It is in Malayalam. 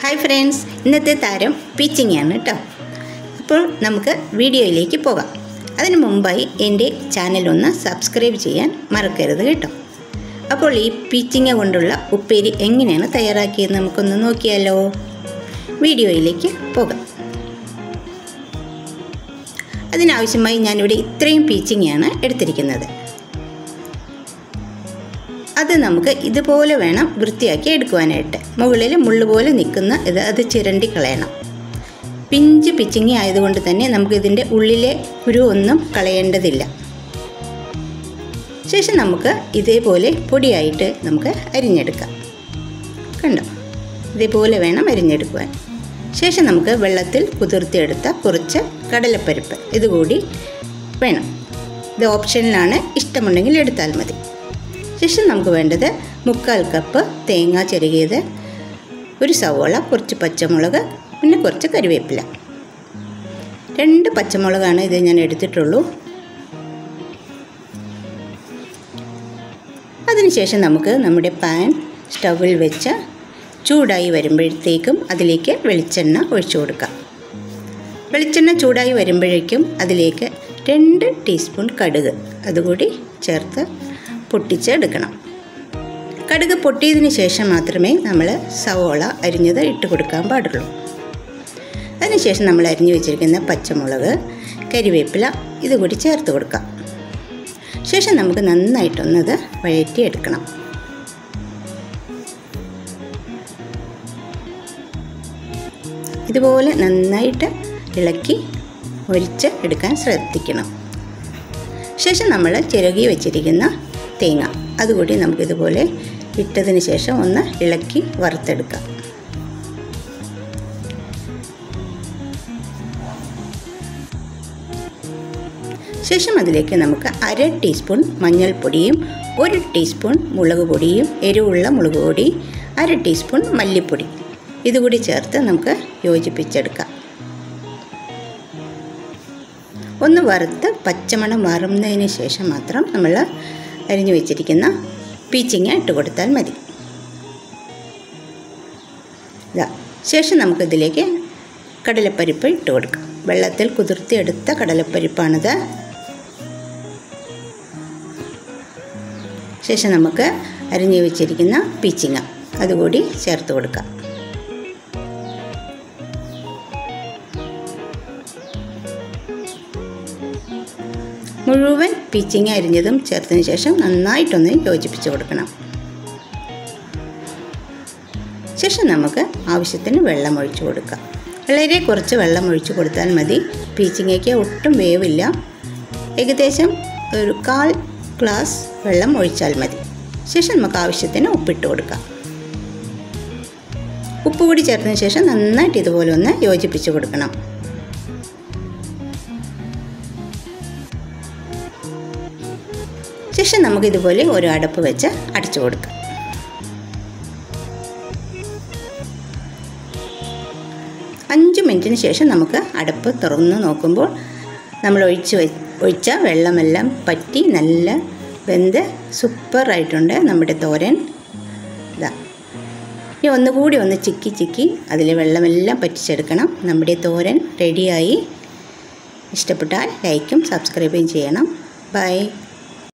ഹായ് ഫ്രണ്ട്സ് ഇന്നത്തെ താരം പീച്ചിങ്ങാണ് കേട്ടോ അപ്പോൾ നമുക്ക് വീഡിയോയിലേക്ക് പോകാം. അതിനു മുമ്പായി എന്റെ ചാനലൊന്ന് സബ്സ്ക്രൈബ് ചെയ്യാൻ മറക്കരുത് കേട്ടോ. അപ്പോൾ ഈ പീച്ചിങ്ങ കൊണ്ടുള്ള ഉപ്പേരി എങ്ങനെയാണ് തയ്യാറാക്കിയത് നമുക്കൊന്ന് നോക്കിയാലോ? വീഡിയോയിലേക്ക് പോകാം. അതിനാവശ്യമായി ഞാനിവിടെ ഇത്രയും പീച്ചിങ്ങയാണ് എടുത്തിരിക്കുന്നത്. അത് നമുക്ക് ഇതുപോലെ വേണം വൃത്തിയാക്കി എടുക്കുവാനായിട്ട്. മുകളിൽ മുള്ളു പോലെ നിൽക്കുന്ന ഇത് അത് ചിരണ്ടി കളയണം. പിഞ്ച് പിച്ചിങ്ങി ആയതുകൊണ്ട് തന്നെ നമുക്കിതിന്റെ ഉള്ളിലെ കുരു ഒന്നും കളയേണ്ടതില്ല. ശേഷം നമുക്ക് ഇതേപോലെ പൊടിയായിട്ട് നമുക്ക് അരിഞ്ഞെടുക്കാം. കണ്ടോ? ഇതേപോലെ വേണം അരിഞ്ഞെടുക്കുവാൻ. ശേഷം നമുക്ക് വെള്ളത്തിൽ കുതിർത്തിയെടുത്ത കുറച്ച് കടലപ്പരിപ്പ് ഇതുകൂടി വേണം. ഇത് ഓപ്ഷനിലാണ്. ഇഷ്ടമുണ്ടെങ്കിൽ എടുത്താൽ മതി. ശേഷം നമുക്ക് വേണ്ടത് മുക്കാൽ കപ്പ് തേങ്ങ ചെറുകിയത് ഒരു സവോള കുറച്ച് പച്ചമുളക് പിന്നെ കുറച്ച് കറിവേപ്പില. രണ്ട് പച്ചമുളകാണ് ഇത് ഞാൻ എടുത്തിട്ടുള്ളൂ. അതിനുശേഷം നമുക്ക് നമ്മുടെ പാൻ സ്റ്റവിൽ വെച്ച് ചൂടായി വരുമ്പോഴത്തേക്കും അതിലേക്ക് വെളിച്ചെണ്ണ ഒഴിച്ചു കൊടുക്കാം. വെളിച്ചെണ്ണ ചൂടായി വരുമ്പോഴേക്കും അതിലേക്ക് രണ്ട് ടീസ്പൂൺ കടുക് അതുകൂടി ചേർത്ത് പൊട്ടിച്ചെടുക്കണം. കടുക് പൊട്ടിയതിന് ശേഷം മാത്രമേ നമ്മൾ സവോള അരിഞ്ഞത് ഇട്ട് കൊടുക്കാൻ പാടുള്ളൂ. അതിനുശേഷം നമ്മൾ അരിഞ്ഞു വെച്ചിരിക്കുന്ന പച്ചമുളക് കരിവേപ്പില ഇതുകൂടി ചേർത്ത് കൊടുക്കാം. ശേഷം നമുക്ക് നന്നായിട്ടൊന്നത് വഴറ്റിയെടുക്കണം. ഇതുപോലെ നന്നായിട്ട് ഇളക്കി ഒരിച്ച് എടുക്കാൻ ശ്രദ്ധിക്കണം. ശേഷം നമ്മൾ ചിരകി വെച്ചിരിക്കുന്ന തേങ്ങ. അതുകൂടി നമുക്കിതുപോലെ ഇട്ടതിന് ശേഷം ഒന്ന് ഇളക്കി വറുത്തെടുക്കാം. ശേഷം അതിലേക്ക് നമുക്ക് അര ടീസ്പൂൺ മഞ്ഞൾപ്പൊടിയും ഒരു ടീസ്പൂൺ മുളക് പൊടിയും എരിവുള്ള മുളക് പൊടി അര ടീസ്പൂൺ മല്ലിപ്പൊടി. ഇതുകൂടി ചേർത്ത് നമുക്ക് യോജിപ്പിച്ചെടുക്കാം. ഒന്ന് വറുത്ത് പച്ചമണം മാറുന്നതിന് ശേഷം മാത്രം നമ്മൾ അരിഞ്ഞു വെച്ചിരിക്കുന്ന പീച്ചിങ്ങ ഇട്ട് കൊടുത്താൽ മതി. ഇതാ ശേഷം നമുക്കിതിലേക്ക് കടലപ്പരിപ്പ് ഇട്ട് കൊടുക്കാം. വെള്ളത്തിൽ കുതിർത്തിയെടുത്ത കടലപ്പരിപ്പാണിത്. ശേഷം നമുക്ക് അരിഞ്ഞു വെച്ചിരിക്കുന്ന പീച്ചിങ്ങ അതുകൂടി ചേർത്ത് കൊടുക്കാം. മുഴുവൻ പിച്ചിങ് അരിഞ്ഞതും ചേർത്തതിന് ശേഷം നന്നായിട്ടൊന്ന് യോജിപ്പിച്ച് കൊടുക്കണം. ശേഷം നമുക്ക് ആവശ്യത്തിന് വെള്ളം ഒഴിച്ചു കൊടുക്കാം. വളരെ കുറച്ച് വെള്ളം ഒഴിച്ചു കൊടുത്താൽ മതി. പീച്ചിങ്ങയ്ക്ക് ഒട്ടും വേവില്ല. ഏകദേശം ഒരു കാൽ ഗ്ലാസ് വെള്ളം ഒഴിച്ചാൽ മതി. ശേഷം നമുക്ക് ആവശ്യത്തിന് ഉപ്പിട്ട് കൊടുക്കാം. ഉപ്പ് കൂടി ചേർത്തതിന് ശേഷം നന്നായിട്ട് ഇതുപോലെ ഒന്ന് യോജിപ്പിച്ച് കൊടുക്കണം. ശേഷം നമുക്ക് ഇതുപോലെ ഒരു അടപ്പ് വെച്ച് അടച്ചു കൊടുക്കാം. അഞ്ച് മിനിറ്റിന് ശേഷം നമുക്ക് അടപ്പ് തുറന്ന് നോക്കുമ്പോൾ നമ്മൾ ഒഴിച്ച് ഒഴിച്ച വെള്ളമെല്ലാം പറ്റി നല്ല വെന്ത് സൂപ്പറായിട്ടുണ്ട് നമ്മുടെ തോരൻ. ഇതാ ഇനി ഒന്നുകൂടി ഒന്ന് ചിക്കി ചിക്കി അതിൽ വെള്ളമെല്ലാം പറ്റിച്ചെടുക്കണം. നമ്മുടെ തോരൻ റെഡിയായി. ഇഷ്ടപ്പെട്ടാൽ ലൈക്കും സബ്സ്ക്രൈബും ചെയ്യണം. ബൈ.